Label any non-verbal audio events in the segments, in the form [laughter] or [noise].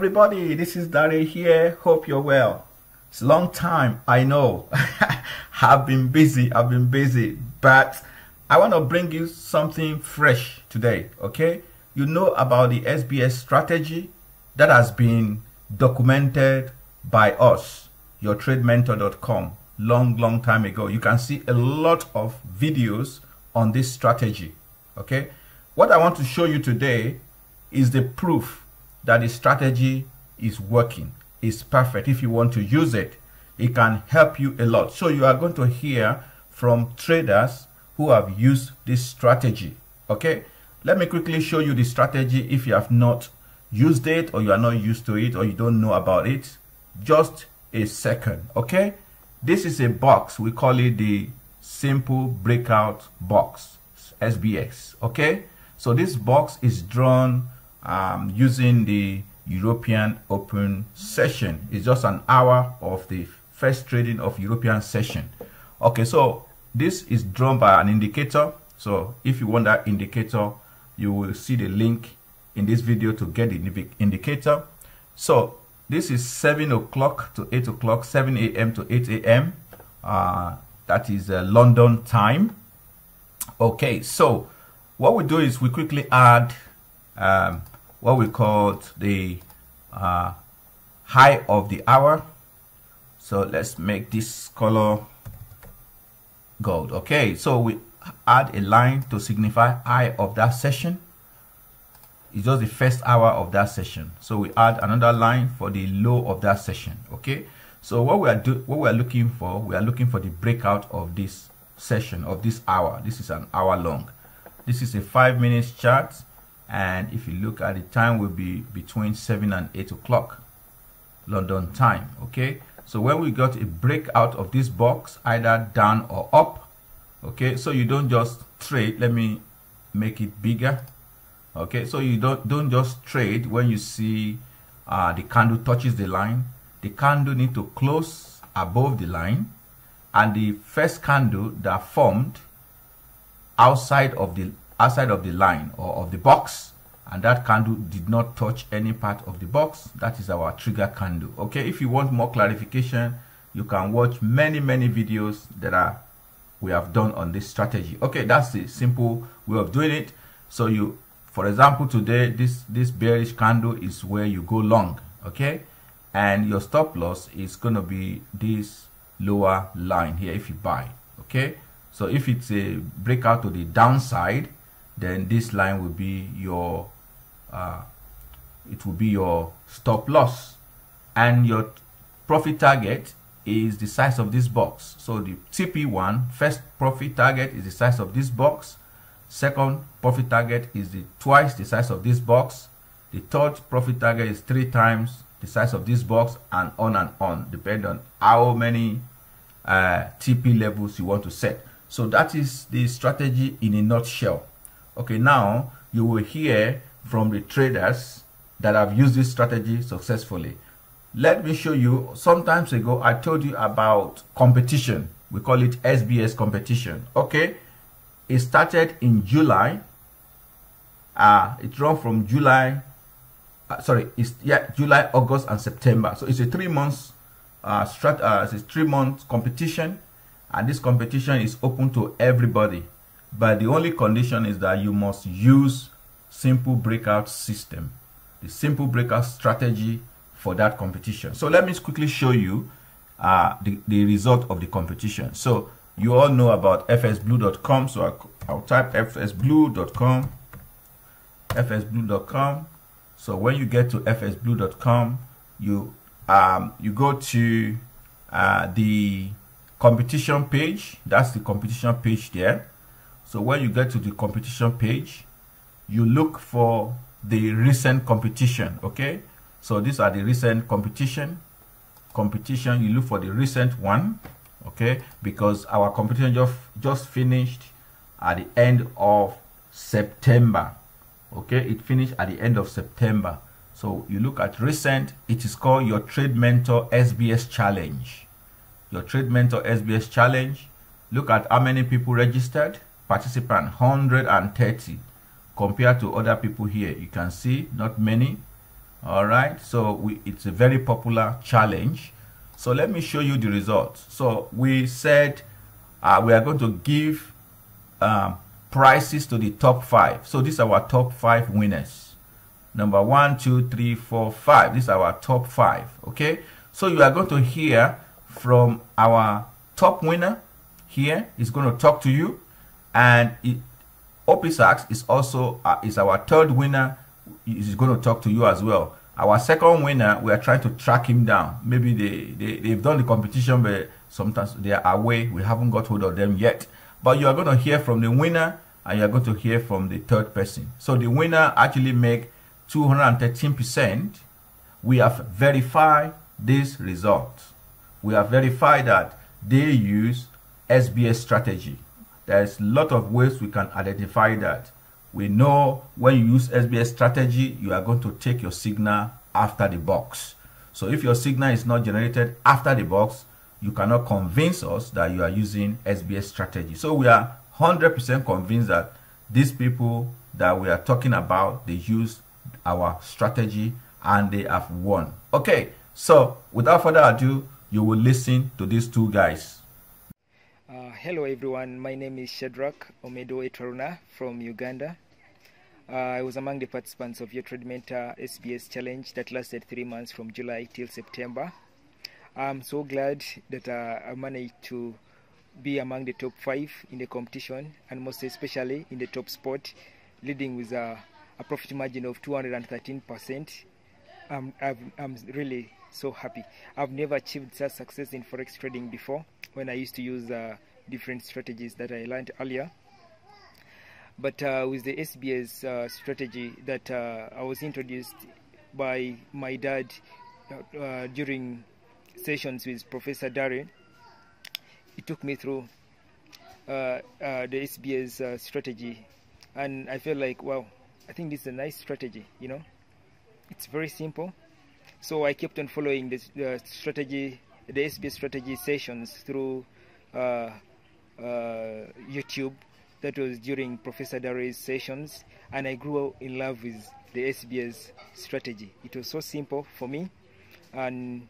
everybody, this is Dare here. Hope you're well. It's a long time, I know. [laughs] I've been busy, I've been busy, but I want to bring you something fresh today, okay? You know about the SBS strategy that has been documented by us, yourtradementor.com, long, long time ago. You can see a lot of videos on this strategy, okay? What I want to show you today is the proof that the strategy is working, is perfect. If you want to use it, it can help you a lot. So you are going to hear from traders who have used this strategy. Okay, let me quickly show you the strategy if you have not used it or you are not used to it or you don't know about it. Just a second. Okay, this is a box. We call it the simple breakout box, SBS. Okay, so this box is drawn um, using the European Open session. It's just an hour of the first trading of European session. Okay, so this is drawn by an indicator. So if you want that indicator, you will see the link in this video to get the indicator. So this is 7 o'clock to 8 o'clock, 7 a.m. to 8 a.m. Uh, that is uh, London time. Okay, so what we do is we quickly add um, what we call the uh, high of the hour. So let's make this color gold. Okay so we add a line to signify high of that session. It's just the first hour of that session. So we add another line for the low of that session. Okay so what we are do what we are looking for we are looking for the breakout of this session of this hour. This is an hour long. This is a five minutes chart and if you look at the time will be between 7 and 8 o'clock London time okay? So when we got a breakout of this box either down or up okay? So you don't just trade let me make it bigger okay? So you don't don't just trade when you see uh, the candle touches the line. The candle need to close above the line and the first candle that formed outside of the outside of the line or of the box and that candle did not touch any part of the box. That is our trigger candle. Okay if you want more clarification you can watch many many videos that are we have done on this strategy. Okay that's the simple way of doing it. So you for example today this this bearish candle is where you go long okay? And your stop loss is going to be this lower line here if you buy okay? So if it's a breakout to the downside then this line will be your uh, it will be your stop loss. And your profit target is the size of this box. So the TP1 first profit target is the size of this box. Second profit target is the twice the size of this box. The third profit target is three times the size of this box and on and on depending on how many uh, TP levels you want to set. So that is the strategy in a nutshell okay now you will hear from the traders that have used this strategy successfully. Let me show you sometimes ago i told you about competition. We call it sbs competition. Okay it started in july. Uh it run from july uh, sorry it's yeah july august and september. So it's a three months uh strat uh it's a three month competition and this competition is open to everybody but the only condition is that you must use simple breakout system the simple breakout strategy for that competition. So let me quickly show you uh, the, the result of the competition. So you all know about fxblue.com so I'll, I'll type fxblue.com fxblue.com so when you get to fxblue.com you um, you go to uh, the competition page. That's the competition page there so when you get to the competition page, you look for the recent competition, okay? So these are the recent competition. Competition, you look for the recent one, okay? Because our competition just, just finished at the end of September, okay? It finished at the end of September. So you look at recent, it is called your Trade Mentor SBS Challenge. Your Trade Mentor SBS Challenge. Look at how many people registered participant 130 compared to other people here you can see not many All right, so we, it's a very popular challenge. So let me show you the results. So we said uh, we are going to give um, prizes to the top five. So these are our top five winners. Number one, two, three, four, five. These are our top five. Okay. So you are going to hear from our top winner here. He's going to talk to you, and Opisax is also uh, is our third winner. He's going to talk to you as well. Our second winner, we are trying to track him down. Maybe they, they, they've done the competition, but sometimes they are away. We haven't got hold of them yet. But you are going to hear from the winner and you are going to hear from the third person. So the winner actually make 213%. We have verified this result. We have verified that they use SBS strategy. There's a lot of ways we can identify that. We know when you use SBS strategy, you are going to take your signal after the box. So if your signal is not generated after the box, you cannot convince us that you are using SBS strategy. So we are 100% convinced that these people that we are talking about, they use our strategy and they have won. Okay, so without further ado, you will listen to these two guys. Uh, hello everyone, my name is Shadrach Omedo Etaruna from Uganda. Uh, I was among the participants of your Trade Mentor SBS challenge that lasted three months from July till September. I'm so glad that uh, I managed to be among the top five in the competition and most especially in the top spot, leading with a, a profit margin of 213%. Um, i am really so happy. I've never achieved such success in forex trading before when I used to use uh, different strategies that I learned earlier. But uh, with the SBS uh, strategy that uh, I was introduced by my dad uh, during sessions with Professor Darry, he took me through uh, the SBS strategy, and I felt like, wow, I think this is a nice strategy. You know, it's very simple. So I kept on following this strategy, the SBS strategy sessions through uh, uh, YouTube. That was during Professor Darry's sessions, and I grew in love with the SBS strategy. It was so simple for me, and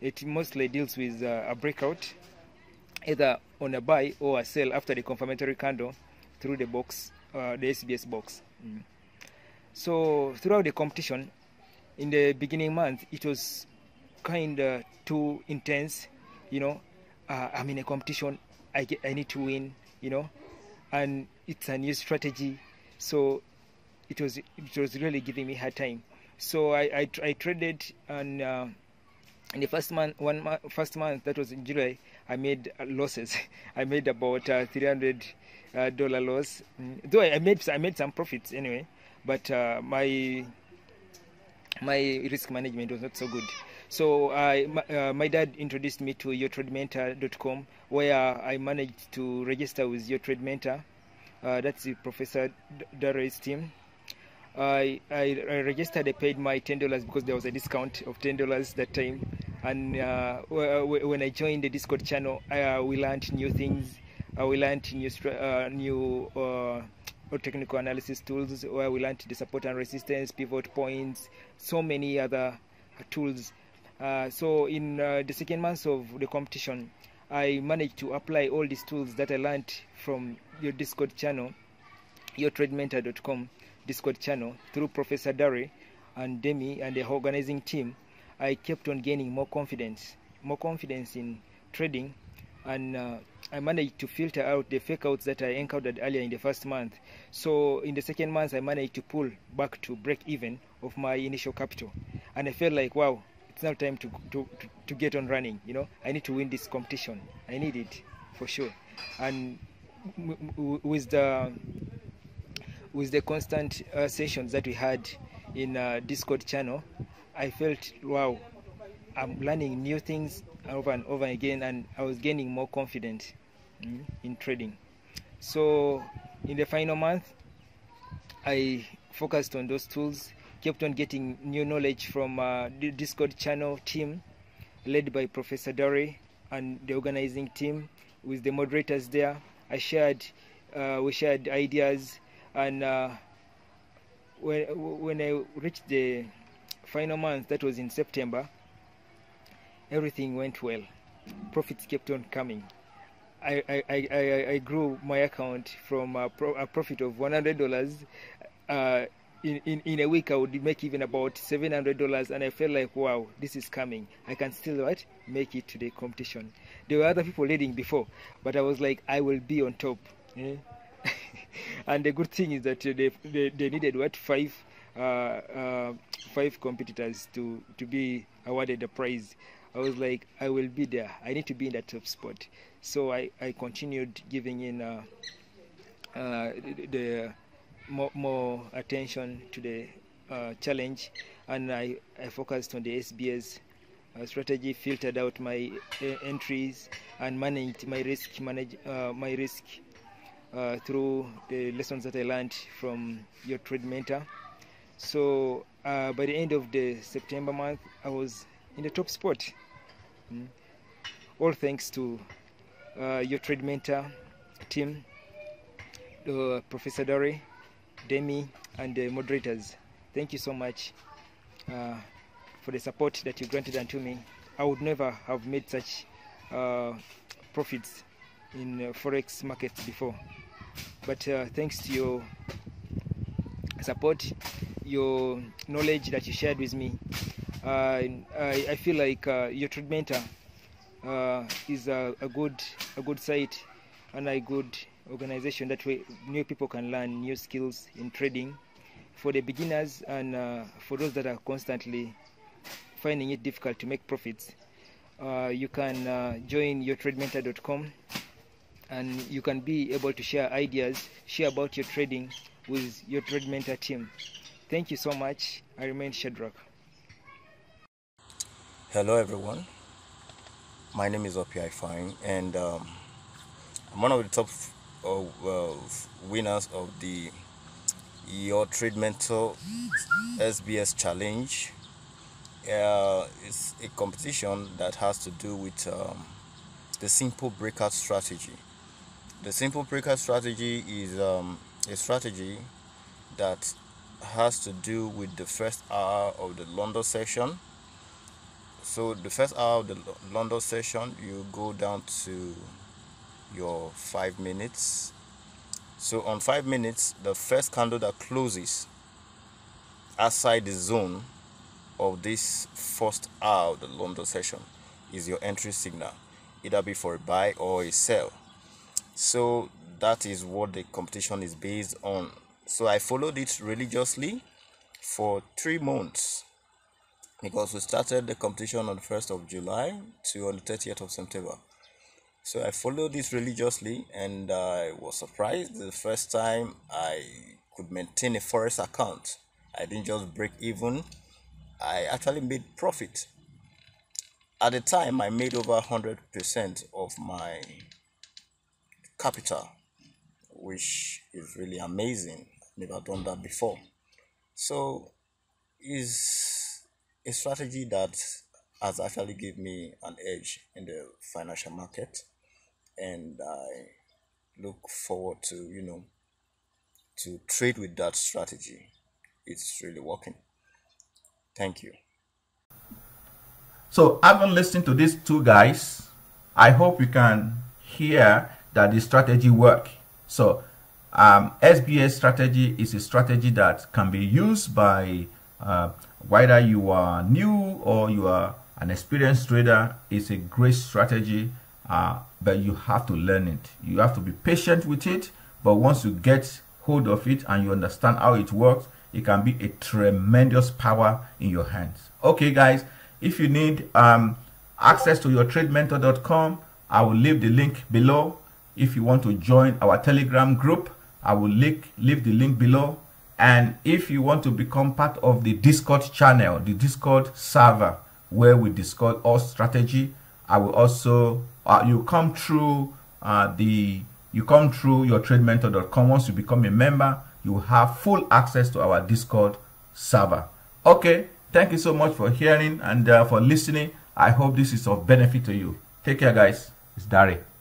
it mostly deals with uh, a breakout, either on a buy or a sell after the confirmatory candle through the box, uh, the SBS box. Mm. So throughout the competition, in the beginning month, it was kind of too intense. You know, uh, I'm in a competition. I get, I need to win. You know, and it's a new strategy, so it was it was really giving me hard time. So I I, I traded and uh, in the first month, one month, first month that was in July, I made uh, losses. [laughs] I made about uh, 300 uh, dollar loss. Mm, though I made I made some profits anyway, but uh, my my risk management was not so good. So I, my, uh, my dad introduced me to yourtradementor.com, where I managed to register with your trade mentor. Uh, that's Professor Darry's team. I, I, I registered. I paid my ten dollars because there was a discount of ten dollars that time. And uh, when I joined the Discord channel, uh, we learned new things. Uh, we learned new uh, new uh, technical analysis tools, where we learned the support and resistance, pivot points, so many other tools. Uh, so in the second month of the competition, I managed to apply all these tools that I learned from your Discord channel, your yourtradementor.com Discord channel through Professor Darry and Demi and the organizing team, I kept on gaining more confidence, more confidence in trading, and uh, I managed to filter out the fake outs that I encountered earlier in the first month. So in the second month, I managed to pull back to break even of my initial capital, and I felt like, wow, it's now time to to, to, get on running. You know, I need to win this competition. I need it for sure, and with the with the constant uh, sessions that we had in uh, Discord channel, I felt wow, I'm learning new things over and over again, and I was gaining more confidence in trading. So in the final month, I focused on those tools, kept on getting new knowledge from uh, the Discord channel team led by Professor Darry and the organizing team with the moderators there. I shared, uh, we shared ideas and uh, when when I reached the final month, that was in September, everything went well. Profits kept on coming. I, I, I, I, grew my account from a, pro, a profit of $100. Uh, in, in, in a week, I would make even about $700, and I felt like, wow, this is coming. I can still what make it to the competition. There were other people leading before, but I was like, I will be on top. Yeah? [laughs] and the good thing is that they, they, they needed what five uh, uh, five competitors to to be awarded the prize. I was like, I will be there. I need to be in that top spot. So I, I continued giving in uh, uh, the, more, more, attention to the uh, challenge, and I, I focused on the SBS uh, strategy, filtered out my uh, entries, and managed my risk manage uh, my risk through the lessons that I learned from your trade mentor. So by the end of the September month, I was in the top spot. Mm. All thanks to uh, your trade mentor team, uh, Professor Dore, Demi, and the moderators. Thank you so much uh, for the support that you granted unto me. I would never have made such uh, profits in uh, forex markets before, but uh, thanks to your support, your knowledge that you shared with me, I, I feel like your trade mentor uh, is a, a, good a good site and a good organization that way new people can learn new skills in trading for the beginners and uh, for those that are constantly finding it difficult to make profits. Uh, you can uh, join yourtradementor.com and you can be able to share ideas share about your trading with your trade mentor team. Thank you so much. I remain shadrach hello everyone my name is Opi Fine, and um, I'm one of the top uh, winners of the Your Mentor SBS Challenge. Uh, it's a competition that has to do with um, the simple breakout strategy. The simple breakout strategy is um, a strategy that has to do with the first hour of the London session so the first hour of the London session you go down to your five minutes. So on five minutes the first candle that closes outside the zone of this first hour of the London session is your entry signal either be for a buy or a sell. So that is what the competition is based on. So I followed it religiously for three months because we started the competition on the 1st of July to on the 30th of September. So I followed this religiously and I was surprised the first time I could maintain a forex account. I didn't just break even, I actually made profit. At the time, I made over 100% of my capital, which is really amazing. Never done that before. So, is a strategy that has actually given me an edge in the financial market. And I look forward to you know to trade with that strategy. It's really working. Thank you. So having listened to these two guys I hope you can hear that the strategy work. So um, SBS strategy is a strategy that can be used by uh, whether you are new or you are an experienced trader it's a great strategy uh, but you have to learn it. You have to be patient with it but once you get hold of it and you understand how it works it can be a tremendous power in your hands. Okay guys if you need um, access to your tradementor.com i will leave the link below. If you want to join our telegram group i will link, leave the link below and if you want to become part of the Discord channel, the Discord server, where we discuss all strategy, I will also, uh, you come through uh, the, you come through your tradementor.com. Once you become a member, you have full access to our Discord server. Okay, thank you so much for hearing and uh, for listening. I hope this is of benefit to you. Take care, guys. It's Dari.